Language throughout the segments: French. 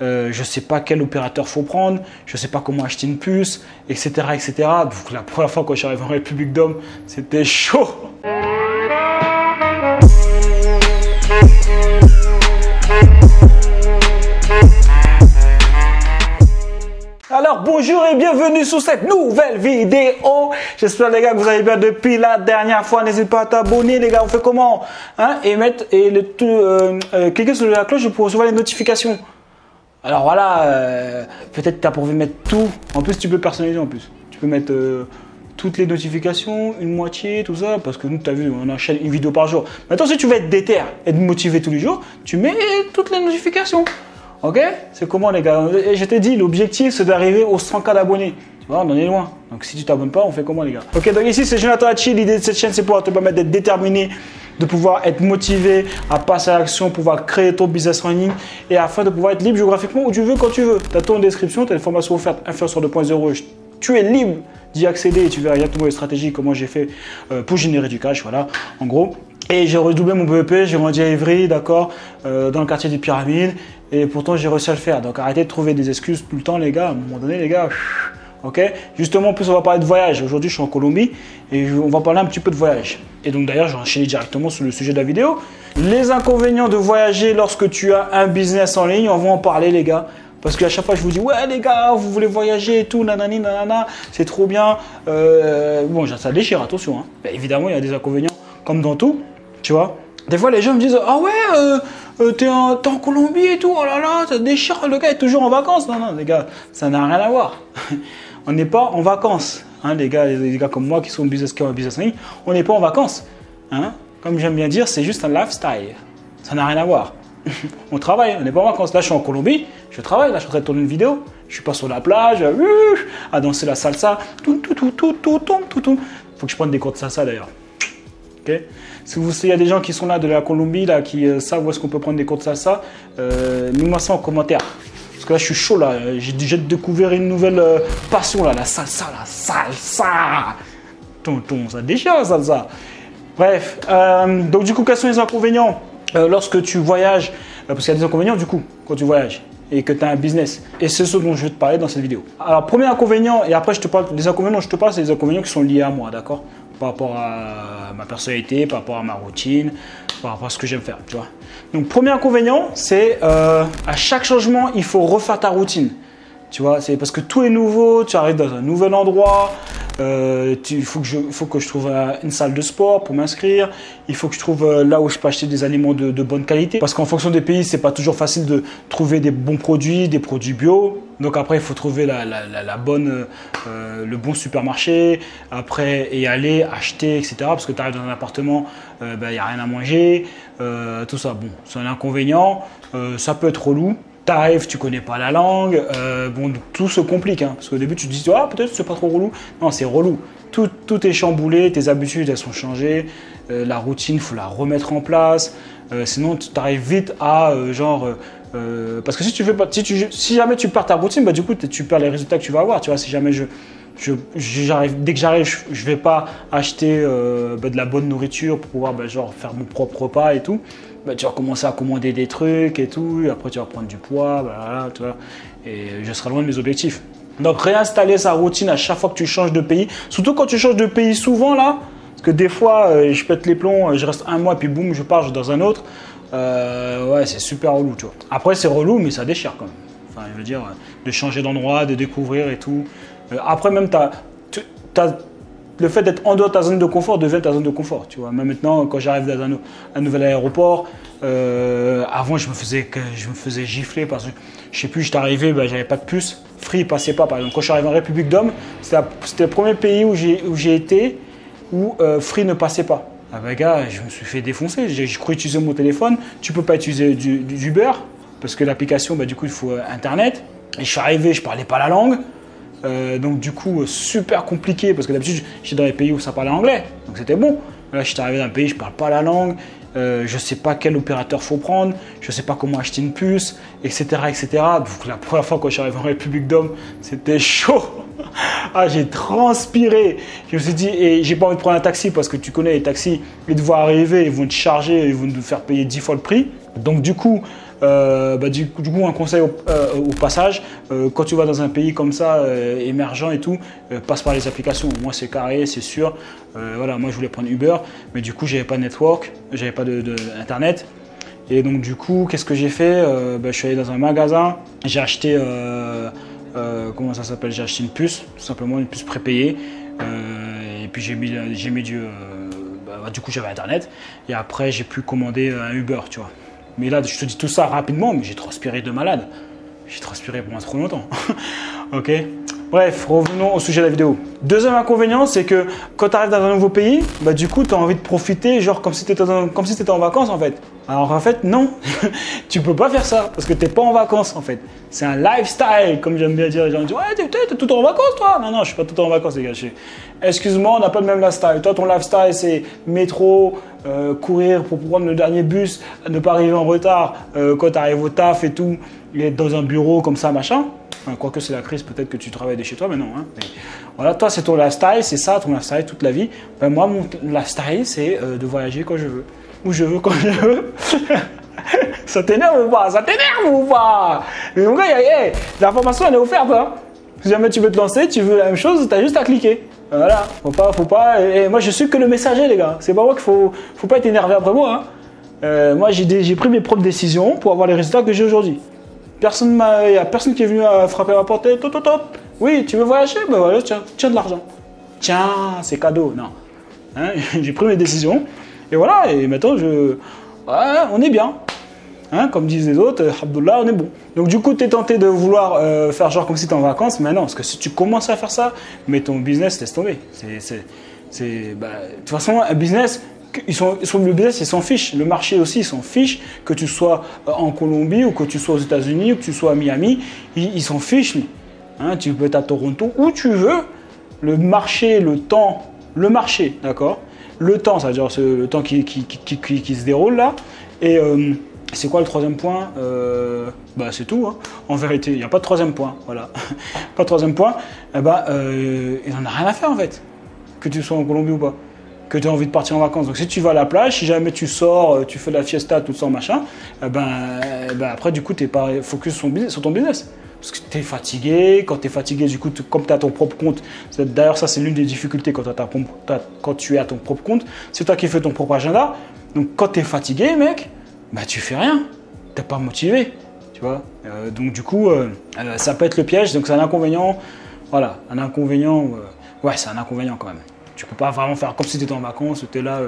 euh, je sais pas quel opérateur faut prendre, je sais pas comment acheter une puce, etc. Donc, la première fois quand je suis arrivé en République d'Homme, c'était chaud. Alors bonjour et bienvenue sur cette nouvelle vidéo. J'espère les gars que vous allez bien depuis la dernière fois. N'hésitez pas à t'abonner les gars. On fait comment hein Et mettre et le, euh, euh, cliquer sur la cloche pour recevoir les notifications. Alors voilà, euh, peut-être tu as pour mettre tout. En plus tu peux personnaliser en plus. Tu peux mettre toutes les notifications, une moitié, tout ça, parce que nous, tu as vu, on enchaîne une vidéo par jour. Maintenant, si tu veux être déter, être motivé tous les jours, tu mets toutes les notifications. Ok? C'est comment les gars? Je t'ai dit, l'objectif c'est d'arriver aux 100K d'abonnés. Vois, on en est loin. Donc si tu t'abonnes pas, on fait comment les gars? Ok, donc ici c'est Jonathan Hachi. L'idée de cette chaîne c'est pour te permettre d'être déterminé, de pouvoir être motivé à passer à l'action, pouvoir créer ton business en ligne et afin de pouvoir être libre géographiquement où tu veux, quand tu veux. Tu as ton description, tu as une formation offerte Influenceur 2.0. Tu es libre d'y accéder et tu verras exactement les stratégies, comment j'ai fait euh, pour générer du cash. Voilà, en gros. Et j'ai redoublé mon BEP, j'ai rendu à Ivry, d'accord, euh, dans le quartier des Pyramides. Et pourtant, j'ai réussi à le faire. Donc arrêtez de trouver des excuses tout le temps, les gars. À un moment donné, les gars, ok? Justement, en plus, on va parler de voyage. Aujourd'hui, je suis en Colombie et on va parler un petit peu de voyage. Et donc d'ailleurs, je vais enchaîner directement sur le sujet de la vidéo. Les inconvénients de voyager lorsque tu as un business en ligne, on va en parler, les gars. Parce qu'à chaque fois, je vous dis, ouais, les gars, vous voulez voyager et tout, nanani, nanana, c'est trop bien. Euh, bon, ça déchire, attention. Hein. évidemment, il y a des inconvénients, comme dans tout, tu vois. Des fois, les gens me disent, ah ouais, euh, euh, t'es en, Colombie et tout, oh là là, ça déchire, le gars est toujours en vacances. Non, non, les gars, ça n'a rien à voir. on n'est pas en vacances. Hein, les, gars, les gars comme moi qui sont business, qui business ligne, on n'est pas en vacances. Hein. Comme j'aime bien dire, c'est juste un lifestyle. Ça n'a rien à voir. on travaille, on n'est pas en vacances. Là, je suis en Colombie, je travaille, là, je suis en train de tourner une vidéo. Je suis pas sur la plage, à danser la salsa. Tout. Faut que je prenne des cours de salsa d'ailleurs. Si vous, il y a des gens qui sont là de la Colombie, là, qui euh, savent où est-ce qu'on peut prendre des cours de salsa, euh, moi ça en commentaire. Là, je suis chaud, là. J'ai déjà découvert une nouvelle euh, passion, là, la salsa, la salsa. Tonton, ça déchire, la salsa. Bref, euh, donc du coup, quels sont les inconvénients lorsque tu voyages? Parce qu'il y a des inconvénients, du coup, quand tu voyages et que tu as un business. Et c'est ce dont je vais te parler dans cette vidéo. Alors, premier inconvénient, et après je te parle des inconvénients, je te parle, c'est des inconvénients qui sont liés à moi, d'accord? Par rapport à ma personnalité, par rapport à ma routine, par rapport à ce que j'aime faire, tu vois. Donc, premier inconvénient, c'est euh, à chaque changement, il faut refaire ta routine. Tu vois, c'est parce que tout est nouveau, tu arrives dans un nouvel endroit, euh, il faut, que je, trouve une salle de sport pour m'inscrire. Il faut que je trouve euh, là où je peux acheter des aliments de, bonne qualité. Parce qu'en fonction des pays, c'est pas toujours facile de trouver des bons produits, des produits bio. Donc après, il faut trouver la, bonne, euh, le bon supermarché. Après, y aller, acheter, etc. Parce que tu arrives dans un appartement, il n'y ben, a rien à manger. tout ça, bon, c'est un inconvénient. ça peut être relou t'arrives, tu connais pas la langue, euh, bon, tout se complique. Hein, parce qu'au début, tu te dis, ah, peut-être c'est pas trop relou. Non, c'est relou. Tout, tout, est chamboulé, tes habitudes, elles sont changées. Euh, la routine, faut la remettre en place. Euh, sinon, tu arrives vite à, genre, parce que si tu fais pas, si, tu, si jamais tu perds ta routine, bah, du coup, tu perds les résultats que tu vas avoir. Tu vois, si jamais je, je, dès que j'arrive, je, vais pas acheter bah, de la bonne nourriture pour pouvoir, bah, genre, faire mon propre repas et tout. Bah, tu vas commencer à commander des trucs et tout, après tu vas prendre du poids, tu vois, et je serai loin de mes objectifs. Donc réinstaller sa routine à chaque fois que tu changes de pays, surtout quand tu changes de pays souvent là, parce que des fois euh, je pète les plombs, je reste un mois puis boum, je pars dans un autre. Euh, ouais, c'est super relou. Après c'est relou, mais ça déchire quand même. Enfin, je veux dire, de changer d'endroit, de découvrir et tout. Euh, après même, tu as le fait d'être en dehors de ta zone de confort devient ta zone de confort. Tu vois, même maintenant, quand j'arrive dans un, nouvel aéroport, euh, avant je me faisais je me faisais gifler parce que je sais plus, j'étais arrivé, ben, j'avais pas de puce, Free passait pas. Par quand je suis arrivé en République d'Homme, c'était le premier pays où j'ai été où euh, Free ne passait pas. Ah ben gars, je me suis fait défoncer. J'ai cru utiliser mon téléphone. Tu peux pas utiliser du, du Uber parce que l'application, bah, du coup, il faut Internet. Et je suis arrivé, je parlais pas la langue. Euh, donc du coup, super compliqué parce que d'habitude, j'étais dans les pays où ça parlait anglais, donc c'était bon. Là, je suis arrivé dans un pays, je parle pas la langue, euh, je sais pas quel opérateur faut prendre, je sais pas comment acheter une puce, etc., etc. Donc la première fois quand je suis arrivé en République d'Homme, c'était chaud. ah, j'ai transpiré. Je me suis dit, et j'ai pas envie de prendre un taxi parce que tu connais les taxis, ils te voient arriver, ils vont te charger, ils vont te faire payer 10 fois le prix. Donc du coup, bah, du, coup, un conseil au, au passage, quand tu vas dans un pays comme ça, émergent et tout, passe par les applications. Moi, c'est carré, c'est sûr. voilà, moi, je voulais prendre Uber, mais du coup, j'avais pas de network, j'avais pas de. Et donc, du coup, qu'est-ce que j'ai fait bah, Je suis allé dans un magasin, j'ai acheté. comment ça s'appelle J'ai acheté une puce, tout simplement une puce prépayée. et puis j'ai mis, mis du, bah, du coup j'avais internet et après j'ai pu commander un Uber, tu vois. Mais là, je te dis tout ça rapidement, mais j'ai transpiré de malade. J'ai transpiré moi trop longtemps. ok? Bref, revenons au sujet de la vidéo. Deuxième inconvénient, c'est que quand tu arrives dans un nouveau pays, bah du coup, tu as envie de profiter, genre comme si tu étais, si en vacances en fait. Alors en fait, non, tu peux pas faire ça parce que tu n'es pas en vacances en fait. C'est un lifestyle, comme j'aime bien dire. Les gens disent Ouais, t'es, es tout en vacances toi Non, non, je suis pas tout en vacances, les gars. Excuse-moi, on n'a pas le même lifestyle. Toi, ton lifestyle, c'est métro, euh, courir pour prendre le dernier bus, ne pas arriver en retard euh, quand tu arrives au taf et tout, être dans un bureau comme ça, machin. Quoique c'est la crise, peut-être que tu travailles de chez toi, mais non. Hein. voilà, toi, c'est ton lifestyle, c'est ça, ton lifestyle toute la vie. Ben, moi, mon lifestyle, c'est euh, de voyager quand je veux. Où je veux, quand je veux. ça t'énerve ou pas? Ça t'énerve ou pas? Mais mon gars, l'information, elle est offerte. Hein. Si jamais tu veux te lancer, tu veux la même chose, tu as juste à cliquer. Voilà, faut pas, faut pas. Et moi, je suis que le messager, les gars. C'est pas moi qu'il faut, faut pas être énervé après moi. Hein. Euh, moi, j'ai pris mes propres décisions pour avoir les résultats que j'ai aujourd'hui. Personne il y a personne qui est venu à frapper à ma porte. Top, top, top. Oui, tu veux voyager? Ben voilà, tiens, tiens de l'argent. Tiens, c'est cadeau. Non. Hein, j'ai pris mes décisions. Et voilà, et maintenant, je, on est bien. Hein, comme disent les autres, Abdullah, on est bon. Donc du coup, tu es tenté de vouloir euh, faire genre comme si tu en vacances, mais non, parce que si tu commences à faire ça, mais ton business, laisse tomber. C'est, bah, de toute façon, un business, ils sont, le business, ils s'en fichent. Le marché aussi, ils s'en fichent. Que tu sois euh, en Colombie ou que tu sois aux États-Unis ou que tu sois à Miami, ils s'en fichent. Hein, tu peux être à Toronto, où tu veux. Le marché, le temps, le marché, d'accord? Le temps, c'est-à-dire le temps qui, qui, qui, se déroule là. Et euh, c'est quoi le troisième point? Euh, bah, C'est tout. Hein. En vérité, il n'y a pas de troisième point. Voilà. pas troisième point. Eh bah, il n'en a rien à faire en fait. Que tu sois en Colombie ou pas. Que tu as envie de partir en vacances. Donc si tu vas à la plage, si jamais tu sors, euh, tu fais la fiesta, tout ça, machin, eh ben, eh ben, après du coup, tu es pas focus sur, ton business. Parce que tu es fatigué, quand tu es fatigué, du coup, comme tu as ton propre compte, d'ailleurs ça c'est l'une des difficultés quand, tu es à ton propre compte, c'est toi qui fais ton propre agenda. Donc quand tu es fatigué, mec, bah tu fais rien, t'es pas motivé, tu vois. Euh, donc du coup, euh, ça peut être le piège, donc c'est un inconvénient. Voilà, un inconvénient. ouais, c'est un inconvénient quand même. Tu peux pas vraiment faire comme si tu étais en vacances, tu es là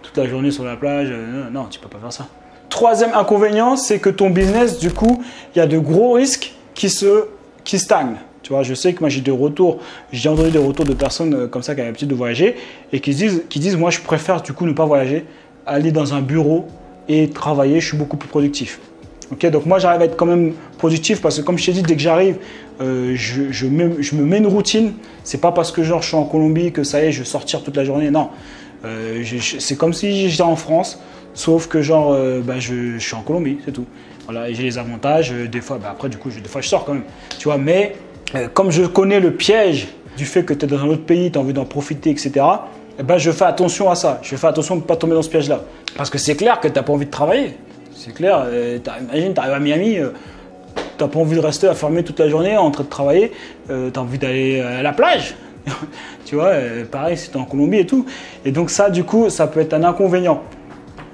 toute la journée sur la plage. non, tu peux pas faire ça. Troisième inconvénient, c'est que ton business, du coup, il y a de gros risques qui se qui stagnent. Tu vois, je sais que moi j'ai des retours, j'ai entendu des retours de personnes comme ça qui avaient l'habitude de voyager et qui disent, qui disent, moi je préfère du coup ne pas voyager, aller dans un bureau et travailler, je suis beaucoup plus productif. Ok, donc moi j'arrive à être quand même productif parce que comme je t'ai dit, dès que j'arrive, euh, je, me mets une routine. C'est pas parce que genre je suis en Colombie que ça y est, je vais sortir toute la journée. Non, euh, c'est comme si j'étais en France, sauf que genre euh, bah, je, suis en Colombie, c'est tout. Voilà, j'ai les avantages. des fois, bah, après du coup, des fois je sors quand même. Tu vois, mais comme je connais le piège du fait que tu es dans un autre pays, tu as envie d'en profiter, etc. Eh ben, je fais attention à ça. Je fais attention de ne pas tomber dans ce piège-là. Parce que c'est clair que tu n'as pas envie de travailler. C'est clair. Imagine, tu arrives à Miami, tu n'as pas envie de rester fermer toute la journée en train de travailler. Euh, tu as envie d'aller à la plage. tu vois, pareil, si tu es en Colombie et tout. Et donc, ça, du coup, ça peut être un inconvénient.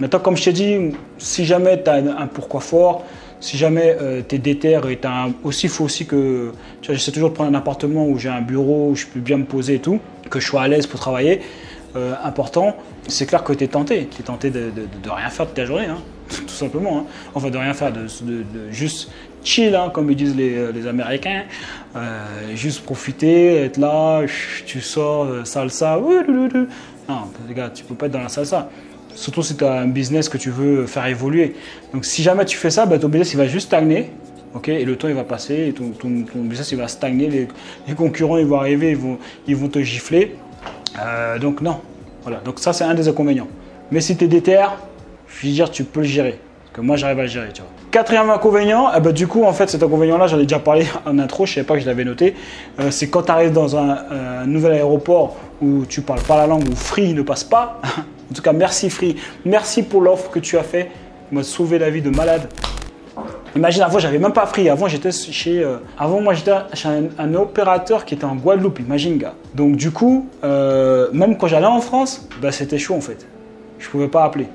Maintenant, comme je t'ai dit, si jamais tu as un pourquoi fort, si jamais tu es déter et tu aussi, il faut aussi que. Tu vois, j'essaie toujours de prendre un appartement où j'ai un bureau, où je peux bien me poser et tout, que je sois à l'aise pour travailler. Euh, important, c'est clair que tu es tenté. Tu es tenté de, rien faire de ta journée, hein. tout simplement. Hein. Enfin, de rien faire, de, juste chill, hein, comme ils disent les, euh, Américains. Euh, juste profiter, être là, tu sors, salsa. Non, les gars, tu peux pas être dans la salsa. Surtout si tu as un business que tu veux faire évoluer. Donc, si jamais tu fais ça, bah, ton business il va juste stagner. ok? Et le temps il va passer, et ton, business il va stagner, les, concurrents ils vont arriver, ils vont, ils vont te gifler. Euh, donc non. Voilà. Donc ça, c'est un des inconvénients. Mais si tu es déter, je veux dire, tu peux le gérer. Moi, j'arrive à gérer, tu vois. Quatrième inconvénient, eh ben, du coup, en fait, cet inconvénient-là, j'en ai déjà parlé en intro, je ne savais pas que je l'avais noté. Euh, c'est quand tu arrives dans un, nouvel aéroport où tu parles pas la langue, où Free ne passe pas. en tout cas, merci Free. Merci pour l'offre que tu as fait. M'as sauvé la vie de malade. Imagine, avant, j'avais même pas free. Avant, j'étais chez. euh, avant, moi, j'étais chez un, opérateur qui était en Guadeloupe. Imagine, gars. Donc, du coup, euh, même quand j'allais en France, bah, c'était chaud en fait. Je pouvais pas appeler.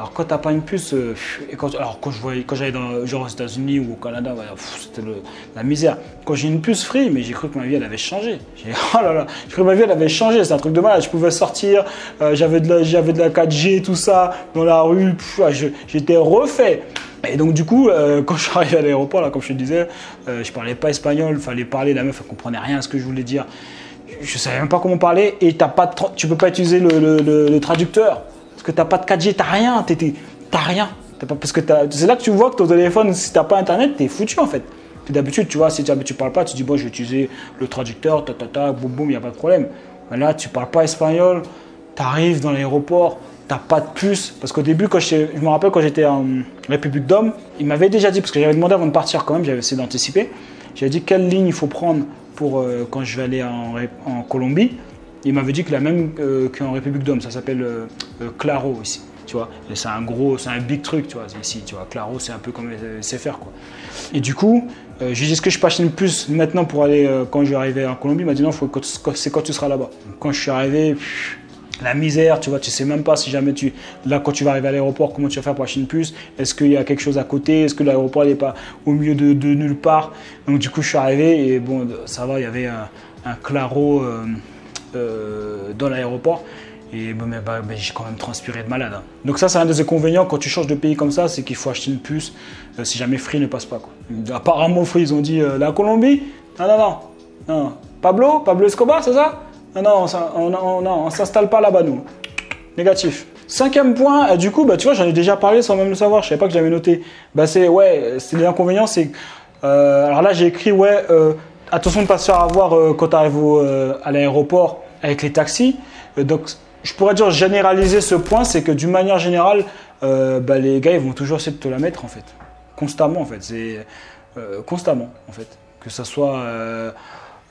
Alors, quand t'as pas une puce, euh, quand, alors quand je voyais, quand j'allais dans, genre aux États-Unis ou au Canada, c'était la misère. Quand j'ai une puce free, mais j'ai cru que ma vie elle avait changé. J'ai, oh là là, j'ai cru que ma vie elle avait changé. C'est un truc de malade. Je pouvais sortir, euh, j'avais de la, j'avais de la 4G, tout ça, dans la rue. j'étais refait. Et donc du coup, euh, quand je suis arrivé à l'aéroport, là, comme je te disais, euh, je parlais pas espagnol, fallait parler, la meuf elle comprenait rien à ce que je voulais dire. Je savais même pas comment parler et t'as pas tu peux pas utiliser le traducteur parce que t'as pas de 4G, t'as rien, t'as rien. Pas, parce que c'est là que tu vois que ton téléphone, si t'as pas internet, t'es foutu en fait. D'habitude, tu vois, si tu, tu parles pas, tu dis bon, je vais utiliser le traducteur, ta ta ta, boum boum, y a pas de problème. Là, tu parles pas espagnol, t'arrives dans l'aéroport, t'as pas de puce. Parce qu'au début, quand je me rappelle quand j'étais en République d'Homme, il m'avait déjà dit, parce que j'avais demandé avant de partir quand même, j'avais essayé d'anticiper, j'avais dit quelle ligne il faut prendre pour euh, quand je vais aller en Colombie. Il m'avait dit que la même euh, qu'en République d'Homme, ça s'appelle euh, euh, Claro ici. Tu vois, c'est un gros, c'est un big truc, tu vois, ici, tu vois, Claro, c'est un peu comme SFR, quoi. Et du coup, euh, je lui ai dit, est-ce que je une puce maintenant pour aller, quand je vais arriver en Colombie? Il m'a dit, non, c'est quand tu seras là-bas. Quand je suis arrivé, la misère, tu vois, tu sais même pas si jamais tu. Là, quand tu vas arriver à l'aéroport, comment tu vas faire pour acheter une puce? Est-ce qu'il y a quelque chose à côté? Est-ce que l'aéroport n'est pas au milieu de, nulle part? Donc, du coup, je suis arrivé et bon, ça va, il y avait un, claro euh, dans l'aéroport. Et bah, mais j'ai quand même transpiré de malade. hein. Donc, ça, c'est un des inconvénients quand tu changes de pays comme ça c'est qu'il faut acheter une puce euh, si jamais Free ne passe pas. Quoi. Apparemment, Free, ils ont dit euh, la Colombie? Non, non, non. non. Pablo? Pablo Escobar, c'est ça? Non, non, on s'installe pas là-bas, nous. Négatif. Cinquième point, du coup, bah, tu vois, j'en ai déjà parlé sans même le savoir, je savais pas que j'avais noté. Bah, c'est, ouais, c'est les inconvénients, c'est. alors là, j'ai écrit, ouais, attention de ne pas se faire avoir euh, quand tu arrives à l'aéroport avec les taxis. Euh, donc, je pourrais dire généraliser ce point, c'est que d'une manière générale, euh, bah, les gars, ils vont toujours essayer de te la mettre, en fait. Constamment, en fait. C'est euh, constamment, en fait. Que ça soit. euh,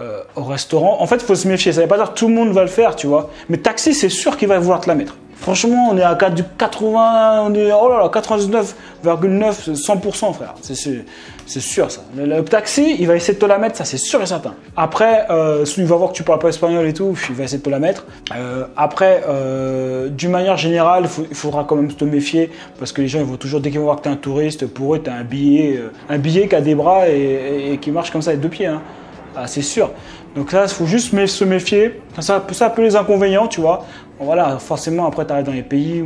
euh, au restaurant. En fait, il faut se méfier. Ça veut pas dire que tout le monde va le faire, tu vois. Mais taxi, c'est sûr qu'il va vouloir te la mettre. Franchement, on est à 4 du 80, on est, oh là là, 99,9, 100%, frère. C'est sûr, ça. Le, taxi, il va essayer de te la mettre, ça, c'est sûr et certain. Après, euh, il va voir que tu parles pas espagnol et tout, il va essayer de te la mettre. Euh, après, euh, d'une manière générale, il faudra quand même te méfier parce que les gens, ils vont toujours, dès qu'ils vont voir que tu es un touriste, pour eux, tu as un billet, un billet qui a des bras et qui marche comme ça avec deux pieds. hein. Ah, c'est sûr. Donc là, il faut juste se méfier. Ça, ça a peu les inconvénients, tu vois. Voilà, forcément, après, tu arrives dans les pays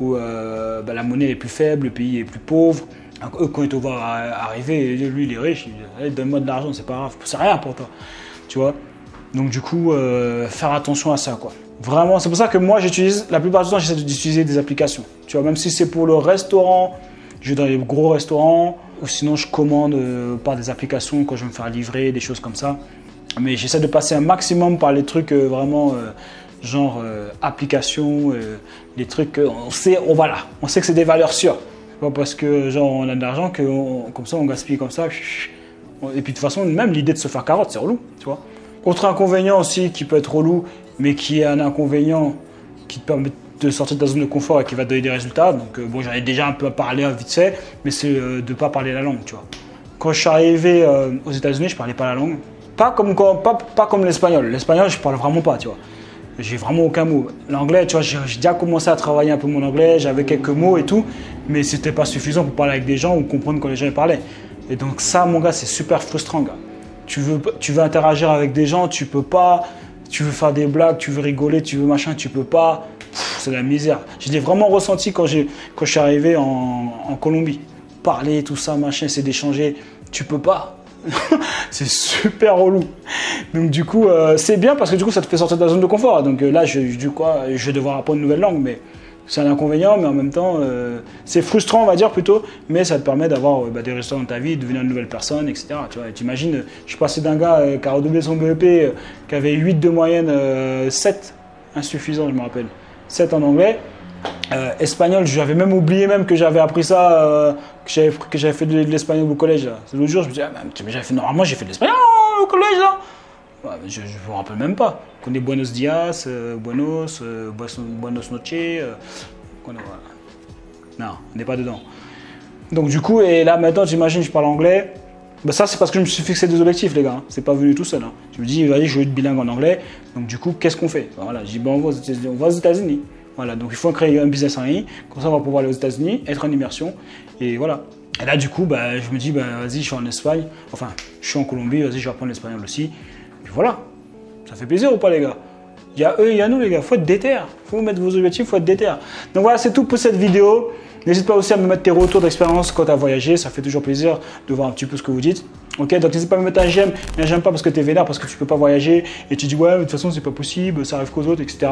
où, euh, bah, la monnaie est plus faible, le pays est plus pauvre. Quand ils te voient arriver, lui, il est riche, il dit donne-moi de l'argent, c'est pas grave, c'est rien pour toi. Tu vois Donc, du coup, euh, faire attention à ça, quoi. Vraiment, c'est pour ça que moi, j'utilise, la plupart du temps, j'essaie d'utiliser des applications. Tu vois, même si c'est pour le restaurant, je vais dans les gros restaurants, ou sinon je commande euh, par des applications quand je vais me faire livrer, des choses comme ça. Mais j'essaie de passer un maximum par les trucs euh, vraiment euh, genre applications, les trucs qu'on sait, on va là, on sait que c'est des valeurs sûres. Pas parce que genre on a de l'argent que on- comme ça on gaspille comme ça. Et puis de toute façon, même l'idée de se faire carotte, c'est relou, tu vois. Autre inconvénient aussi qui peut être relou, mais qui est un inconvénient qui te permet de sortir de ta zone de confort et qui va donner des résultats. Donc euh, bon, j'en ai déjà un peu parlé euh, vite fait, mais c'est euh, de ne pas parler la langue, tu vois. Quand je suis arrivé euh, aux États-Unis, je parlais pas la langue. Pas comme, pas, pas comme l'espagnol. L'espagnol, je parle vraiment pas, tu vois. J'ai vraiment aucun mot. L'anglais, tu vois, j'ai déjà commencé à travailler un peu mon anglais, j'avais quelques mots et tout, mais c'était pas suffisant pour parler avec des gens ou comprendre quand les gens parlaient. Et donc ça, mon gars, c'est super frustrant, gars. Tu veux, tu veux interagir avec des gens, tu peux pas. Tu veux faire des blagues, tu veux rigoler, tu veux machin, tu peux pas. C'est la misère. Je l'ai vraiment ressenti quand, quand je suis arrivé en, Colombie. Parler, tout ça, machin, c'est d'échanger. Tu peux pas. c'est super relou. Donc du coup, euh, c'est bien parce que du coup, ça te fait sortir de la zone de confort. Donc euh, là, je, du coup, je vais devoir apprendre une nouvelle langue, mais c'est un inconvénient, mais en même temps, euh, c'est frustrant, on va dire plutôt, mais ça te permet d'avoir bah, des résultats dans ta vie, de devenir une nouvelle personne, etc. Tu vois, t'imagines, je suis passé d'un gars qui a redoublé son BEP, qui avait 8 de moyenne, euh, 7, insuffisant, je me rappelle, 7 en anglais. Euh, espagnol, j'avais même oublié même que j'avais appris ça, euh, que j'avais fait de, l'espagnol au collège. C'est L'autre jour, je me disais, ah, mais fait, normalement, j'ai fait de l'espagnol au collège là. Mais je ne me rappelle même pas. On connaît Buenos Dias, euh, Buenos, euh, Buenos Noches. euh. Non, on n'est pas dedans. Donc du coup, et là maintenant, j'imagine, je parle anglais. Bah ça, c'est parce que je me suis fixé des objectifs, les gars. C'est pas venu tout seul. hein. Je me dis, vas-y, je veux être bilingue en anglais. Donc du coup, qu'est-ce qu'on fait? Voilà, je dis, bon, on va aux États-Unis. Voilà, donc il faut créer un business en ligne. Comme ça, on va pouvoir aller aux États-Unis, être en immersion. Et voilà. Et là, du coup, bah, je me dis, bah, vas-y, je suis en Espagne. Enfin, je suis en Colombie, vas-y, je vais apprendre l'espagnol aussi. Puis voilà. Ça fait plaisir ou pas, les gars? Il y a eux, il y a nous, les gars. Faut être déter. Faut mettre vos objectifs, faut être déter. Donc voilà, c'est tout pour cette vidéo. N'hésite pas aussi à me mettre tes retours d'expérience quand tu as voyagé. Ça fait toujours plaisir de voir un petit peu ce que vous dites. Ok, donc n'hésite pas à me mettre un j'aime. Mais j'aime pas parce que tu es vénère, parce que tu peux pas voyager et tu dis ouais, de toute façon, c'est pas possible, ça arrive qu'aux autres, etc.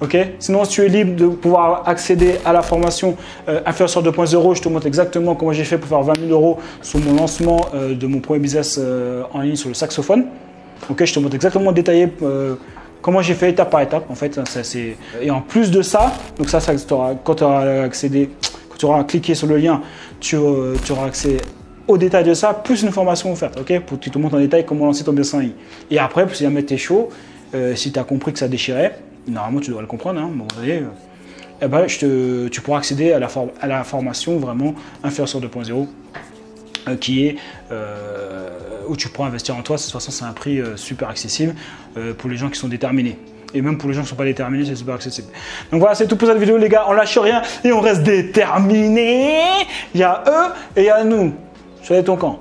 Ok, sinon, si tu es libre de pouvoir accéder à la formation euh, Influenceur 2.0, je te montre exactement comment j'ai fait pour faire 20 000 euros sur mon lancement euh, de mon premier business euh, en ligne sur le saxophone. Ok, je te montre exactement détaillé euh, comment j'ai fait étape par étape. En fait. Et en plus de ça, donc ça, ça quand tu auras accédé, tu auras cliqué sur le lien, tu, euh, auras accès au détail de ça, plus une formation offerte, ok Pour que tu te montres en détail comment lancer ton en ligne. Et après, si jamais tu es chaud, euh, si tu as compris que ça déchirait, normalement tu dois le comprendre, hein, bon, vous voyez, euh, eh ben, tu pourras accéder à la, formation vraiment Influenceur 2.0 euh, qui est où tu pourras investir en toi. C'est un prix super accessible pour les gens qui sont déterminés. Et même pour les gens qui ne sont pas déterminés, c'est super accessible. Donc voilà, c'est tout pour cette vidéo, les gars. On lâche rien et on reste déterminés. Il y a eux et il y a nous. Choisis ton camp.